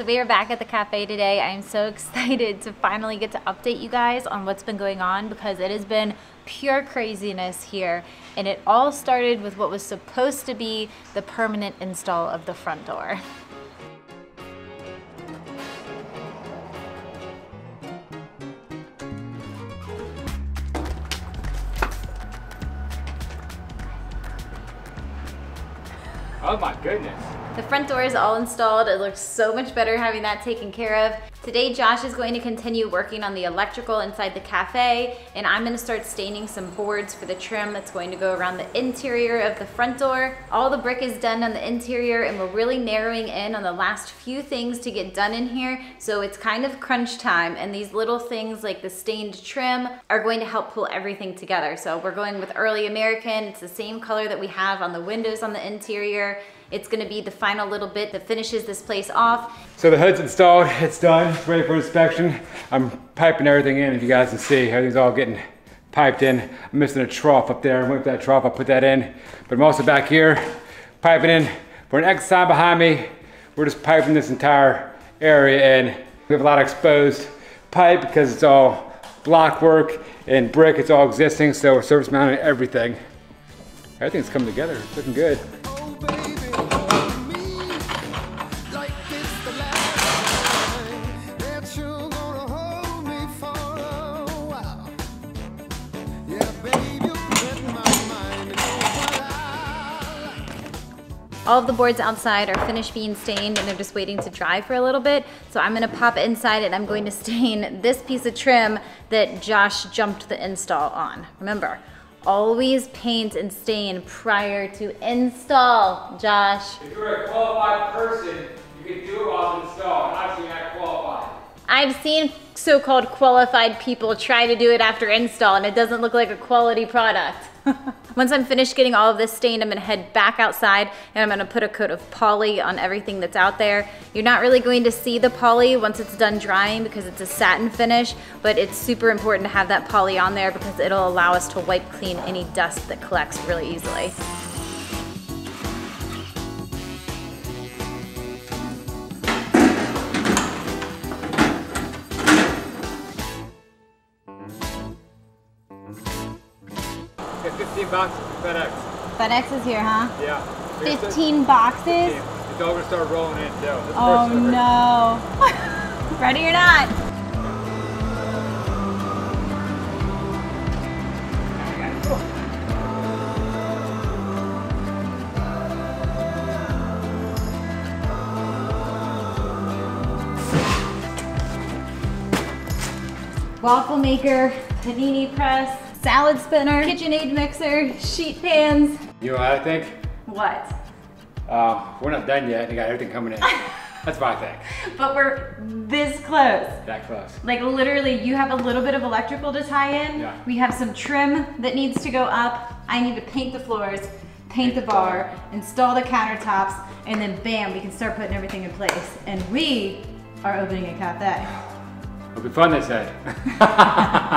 So we are back at the cafe today. I am so excited to finally get to update you guys on what's been going on because it has been pure craziness here. And it all started with what was supposed to be the permanent install of the front door. Oh my goodness. The front door is all installed. It looks so much better having that taken care of. Today, Josh is going to continue working on the electrical inside the cafe, and I'm gonna start staining some boards for the trim that's going to go around the interior of the front door. All the brick is done on the interior, and we're really narrowing in on the last few things to get done in here, so it's kind of crunch time, and these little things like the stained trim are going to help pull everything together. So we're going with Early American. It's the same color that we have on the windows on the interior. It's gonna be the final little bit that finishes this place off. So the hood's installed, it's done, it's ready for inspection. I'm piping everything in, if you guys can see, everything's all getting piped in. I'm missing a trough up there, I'm waiting for that trough, I'll put that in. But I'm also back here, piping in for an X sign behind me. We're just piping this entire area in. we have a lot of exposed pipe because it's all block work and brick, it's all existing, so we're surface mounting everything. Everything's coming together, it's looking good. All of the boards outside are finished being stained and they're just waiting to dry for a little bit. So I'm gonna pop inside and I'm going to stain this piece of trim that Josh jumped the install on. Remember, always paint and stain prior to install, Josh. If you're a qualified person, you can do it while it's installed. Obviously, not qualified. I've seen so-called qualified people try to do it after install and it doesn't look like a quality product. Once I'm finished getting all of this stained, I'm gonna head back outside and I'm gonna put a coat of poly on everything that's out there. You're not really going to see the poly once it's done drying because it's a satin finish, but it's super important to have that poly on there because it'll allow us to wipe clean any dust that collects really easily. 15 boxes FedEx. FedEx is here, huh? Yeah. We're 15 boxes? 15. It's all gonna start rolling in too. This Oh no. Ready or not? Waffle maker, panini press, salad spinner, KitchenAid mixer, sheet pans. You know what I think? What? Uh, we're not done yet. We got everything coming in. That's I think. But we're this close. That close. Like literally, you have a little bit of electrical to tie in. Yeah. We have some trim that needs to go up. I need to paint the floors, paint the bar, install the countertops, and then bam, we can start putting everything in place. And we are opening a cafe. It'll be fun, they said.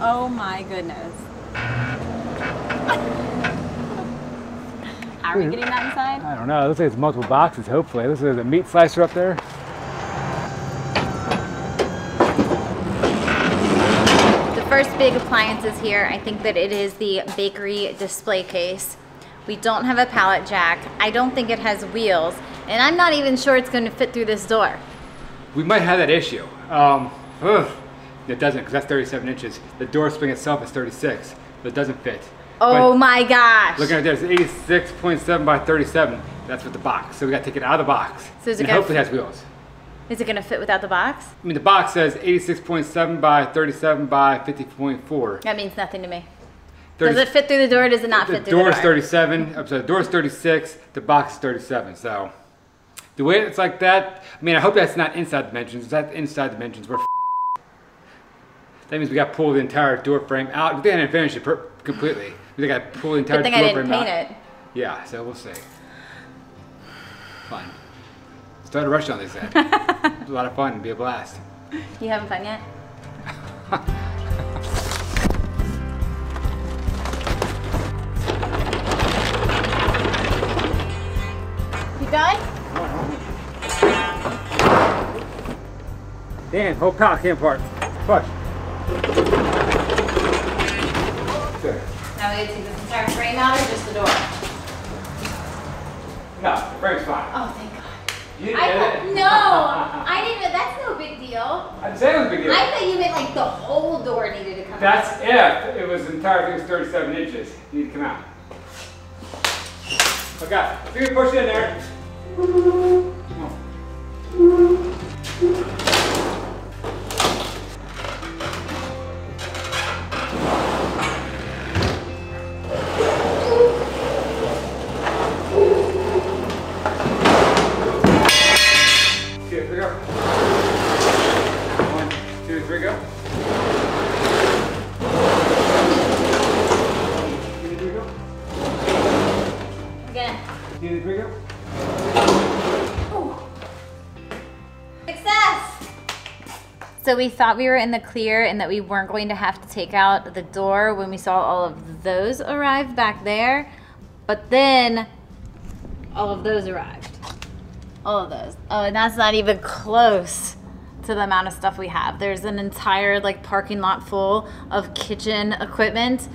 Oh my goodness. Are we getting that inside? I don't know. It looks like it's multiple boxes, hopefully. It looks like there's a meat slicer up there. The first big appliance is here. I think that it is the bakery display case. We don't have a pallet jack. I don't think it has wheels. And I'm not even sure it's gonna fit through this door. We might have that issue. Um, ugh. It doesn't, because that's 37 inches. The door spring itself is 36, but it doesn't fit. Oh But my gosh. Looking at this, it's 86.7 by 37. That's with the box. So we got to take it out of the box. So is it and hopefully it has wheels. Is it gonna fit without the box? I mean, the box says 86.7 by 37 by 50.4. That means nothing to me. 30 Does it fit through the door or does it not the fit through door the is door? 37. I'm sorry, the door is 36. The box is 37. So the way it's like that, I mean, I hope that's not inside dimensions. If that's inside dimensions, we're That means we got to pull the entire door frame out. I didn't finish it per- completely. We got to pull the entire Good thing door I didn't frame paint out. it. Yeah, so we'll see. Fun. Start a restaurant, they said. It's a lot of fun. It'd be a blast. You having fun yet? you done? Dan, whole pal came apart. Push. Now we gotta take this entire frame out or just the door? No, the frame's fine. Oh, thank God. You didn't I it? no, I didn't. That's no big deal. I'd say it was a big deal. I thought you meant like the whole door needed to come out. That's if it was the entire thing was 37 inches. You need to come out. Okay, if you can push it in there. Come on. So we thought we were in the clear and that we weren't going to have to take out the door when we saw all of those arrive back there. But then all of those arrived. All of those. Oh, and that's not even close to the amount of stuff we have. There's an entire like parking lot full of kitchen equipment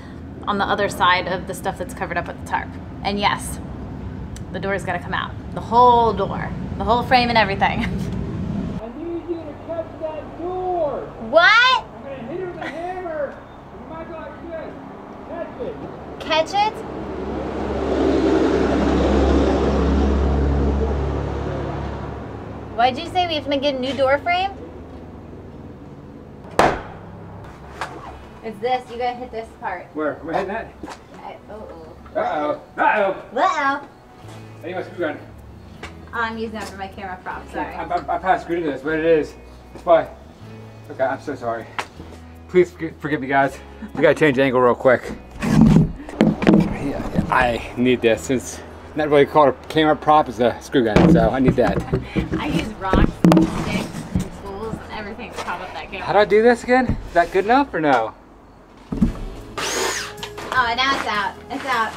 on the other side of the stuff that's covered up with the tarp. And yes, the door's gotta come out. The whole door. The whole frame and everything. I need you to catch that door. What? I'm gonna hit her with a hammer. You might go like this. Catch it. Catch it? Why'd you say we have to make a new door frame? It's this. You gotta hit this part. Where? Am I hitting that? I, oh, Uh oh. Uh oh. Uh-oh. oh. Hey, my screw gun. I'm using that for my camera prop. Sorry. I, I, I passed screwed into this, but it is. That's why. Okay, I'm so sorry. Please forgive me, guys. We gotta change angle real quick. I need this since not really called a camera prop, it's a screw gun, so I need that. I use rocks, and sticks, and tools, and everything to prop up that camera. How do I do this again? Is that good enough or no? Oh, now it's out. It's out.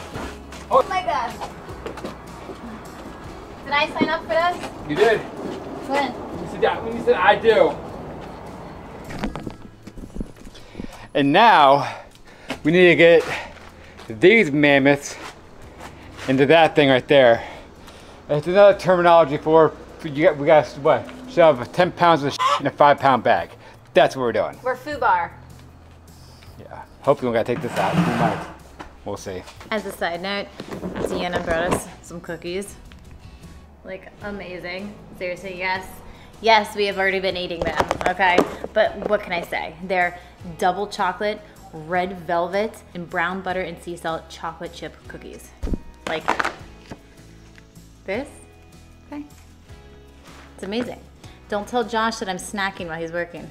Oh. Oh my gosh. Did I sign up for this? You did. When? You said, yeah, when you said I do. And now we need to get these mammoths into that thing right there. It's another terminology for you got we got what shove 10 pounds of in a five pound bag. That's what we're doing. We're FUBAR. Yeah. Hopefully we gotta take this out. We might. We'll see. As a side note, Deanna brought us some cookies. Like amazing. Seriously, yes. Yes, we have already been eating them, okay? But what can I say? They're double chocolate, red velvet, and brown butter and sea salt chocolate chip cookies. Like this? Okay. It's amazing. Don't tell Josh that I'm snacking while he's working.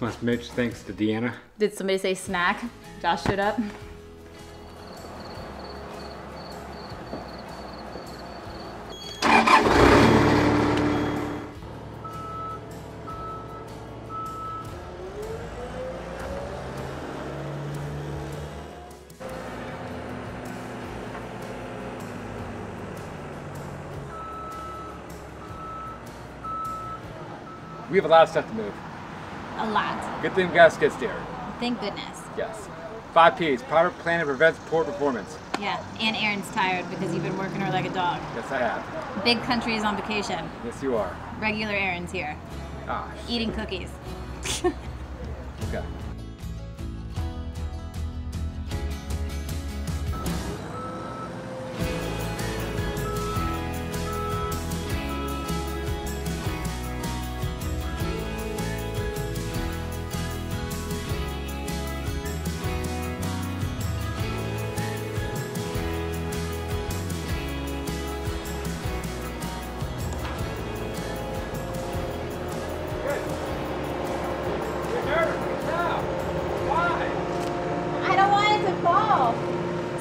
Must Mitch thanks to Deanna. Did somebody say snack? Josh stood up. We have a lot of stuff to move. A lot. Good thing we got a skid steer. Thank goodness. Yes. Five P's. Proper planning prevents poor performance. Yeah, and Erin's tired because you've been working her like a dog. Yes, I have. Big country is on vacation. Yes, you are. Regular Erin's here, Ah, eating cookies.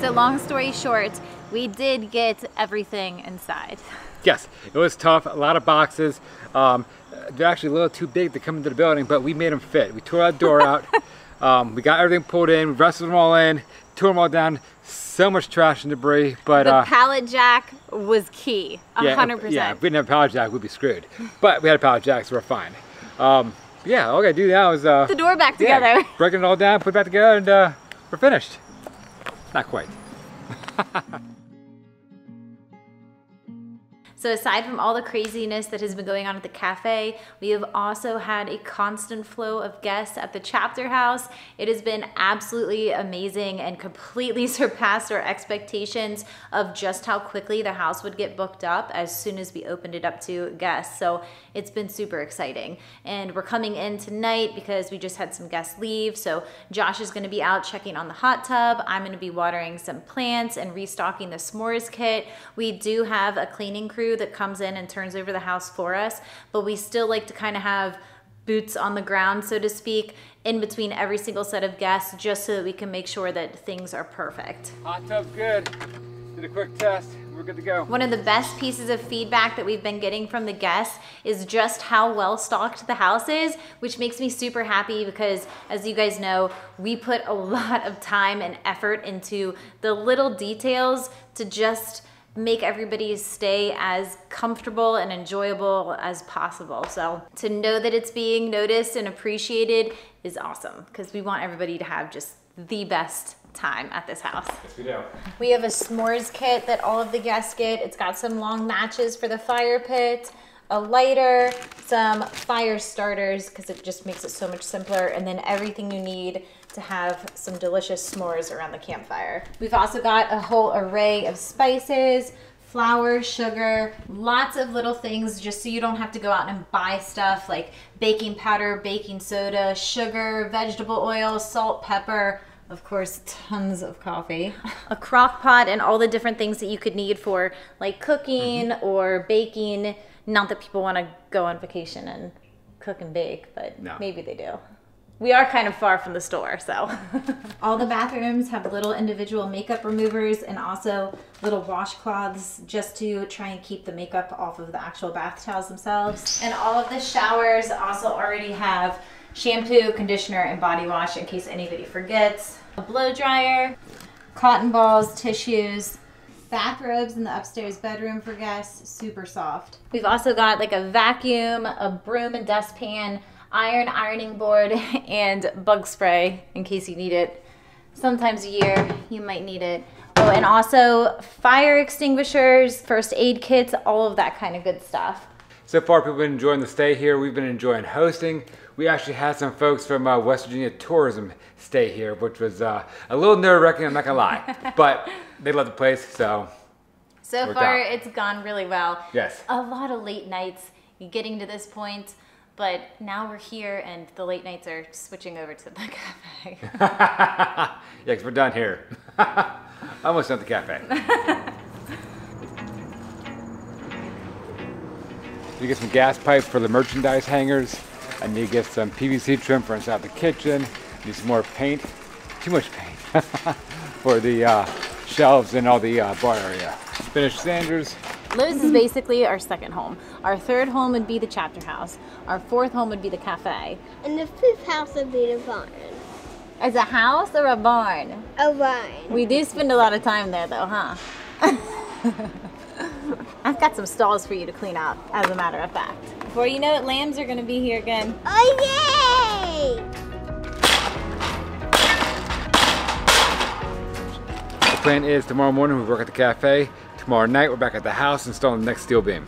So long story short, we did get everything inside. Yes, it was tough. A lot of boxes. Um, they're actually a little too big to come into the building, but we made them fit. We tore that door out. Um, we got everything pulled in. We wrestled them all in, tore them all down. So much trash and debris, but The uh, pallet jack was key. Yeah, hundred yeah, percent. if we didn't have a pallet jack, we'd be screwed. But we had a pallet jack, so we're fine. Um, yeah, all I gotta do now is uh, The door back together, yeah, together. breaking it all down, put it back together, and uh, we're finished. Not quite. So aside from all the craziness that has been going on at the cafe, we have also had a constant flow of guests at the chapter house. It has been absolutely amazing and completely surpassed our expectations of just how quickly the house would get booked up as soon as we opened it up to guests. So it's been super exciting. And we're coming in tonight because we just had some guests leave. So Josh is gonna be out checking on the hot tub. I'm gonna be watering some plants and restocking the s'mores kit. We do have a cleaning crew that comes in and turns over the house for us, but we still like to kind of have boots on the ground, so to speak, in between every single set of guests, just so that we can make sure that things are perfect. Hot tub's good. Did a quick test. We're good to go. One of the best pieces of feedback that we've been getting from the guests is just how well stocked the house is, which makes me super happy because, as you guys know, we put a lot of time and effort into the little details to just make everybody's stay as comfortable and enjoyable as possible. So to know that it's being noticed and appreciated is awesome because we want everybody to have just the best time at this house. Yes, we do. We have a s'mores kit that all of the guests get. It's got some long matches for the fire pit, a lighter, some fire starters because it just makes it so much simpler, and then everything you need to have some delicious s'mores around the campfire. We've also got a whole array of spices, flour, sugar, lots of little things just so you don't have to go out and buy stuff like baking powder, baking soda, sugar, vegetable oil, salt, pepper, of course, tons of coffee, a crock pot, and all the different things that you could need for like cooking mm-hmm. or baking. Not that people want to go on vacation and cook and bake, but No. maybe they do. We are kind of far from the store, so. all the bathrooms have little individual makeup removers and also little washcloths just to try and keep the makeup off of the actual bath towels themselves. And all of the showers also already have shampoo, conditioner, and body wash in case anybody forgets. A blow dryer, cotton balls, tissues, bathrobes in the upstairs bedroom for guests, super soft. We've also got like a vacuum, a broom and dustpan, iron ironing board, and bug spray in case you need it. Sometimes a year you might need it. Oh, and also fire extinguishers, first aid kits, all of that kind of good stuff. So far, people have been enjoying the stay here. We've been enjoying hosting. We actually had some folks from uh, West Virginia Tourism stay here, which was uh, a little nerve-wracking, I'm not gonna lie. but they love the place, so So far, out. it's gone really well. Yes. A lot of late nights getting to this point, but now we're here and the late nights are switching over to the cafe. yeah, because we're done here. Almost done at the cafe. you get some gas pipe for the merchandise hangers. I need to get some PVC trim for inside the kitchen. Need some more paint. Too much paint for the uh, shelves and all the uh, bar area. Finished Sanders. Lowe's is basically our second home. Our third home would be the chapter house. Our fourth home would be the cafe. And the fifth house would be the barn. As a house or a barn? A barn. We do spend a lot of time there though, huh? I've got some stalls for you to clean up, as a matter of fact. Before you know it, lambs are gonna be here again. Oh yay! The plan is tomorrow morning we work at the cafe. Tomorrow night we're back at the house installing the next steel beam.